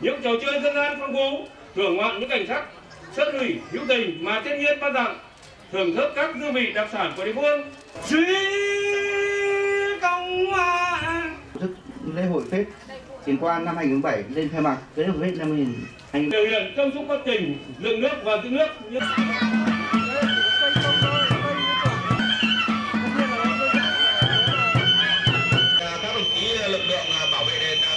những trò chơi dân gian phong phú thưởng ngoạn những cảnh sắc rất thủy hữu tình mà thiên nhiên ban tặng thưởng thức các hương vị đặc sản của địa phương. Duy công hòa lễ hội phết tiền quan năm 2007 lên khai mạc lễ hội phết năm 2000 biểu hiện công xúc bất tình lượng nước và giữ nước như... các đồng chí lực lượng à, bảo vệ đền à,